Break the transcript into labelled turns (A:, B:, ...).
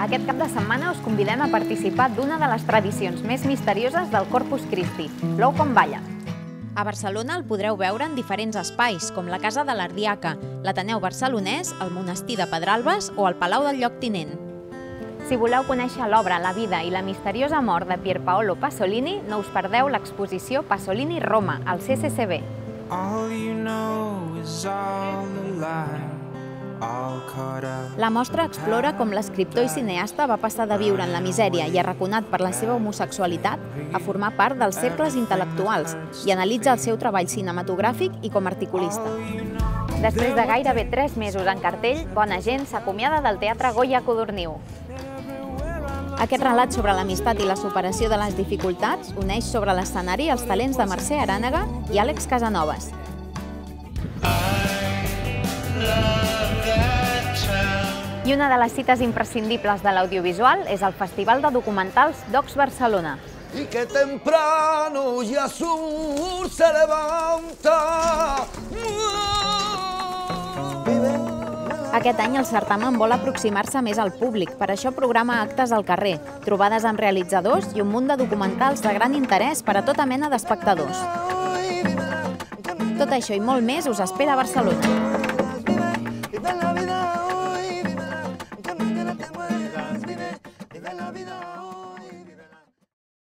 A: Aquest cap de setmana us convidem a participar d'una de les tradicions més misterioses del Corpus Christi, l'ou com balla. A Barcelona el podreu veure en diferents espais, com la Casa de l'Ardiaca, l'Ateneu Barcelonès, el Monestir de Pedralbes o el Palau del Lloctinent. Si voleu conèixer l'obra, la vida i la misteriosa mort de Pierpaolo Pasolini, no us perdeu l'exposició Pasolini Roma, al CCCB. All you know is all the lie. La mostra explora com l'escriptor i cineasta va passar de viure en la misèria i arraconat per la seva homosexualitat a formar part dels cercles intel·lectuals i analitza el seu treball cinematogràfic i com a articulista. Després de gairebé tres mesos en cartell, Bona gent s'acomiada del Teatre Goya Codorniu. Aquest relat sobre l'amistat i la superació de les dificultats uneix sobre l'escenari els talents de Mercè Arànega i Àlex Casanovas. I una de les cites imprescindibles de l'audiovisual és el Festival de Documentals Docs Barcelona. Y que temprano ya sur se levanta. Aquest any el certamen vol aproximar-se més al públic, per això programa actes al carrer, trobades amb realitzadors i un munt de documentals de gran interès per a tota mena d'espectadors. Tot això i molt més us espera a Barcelona.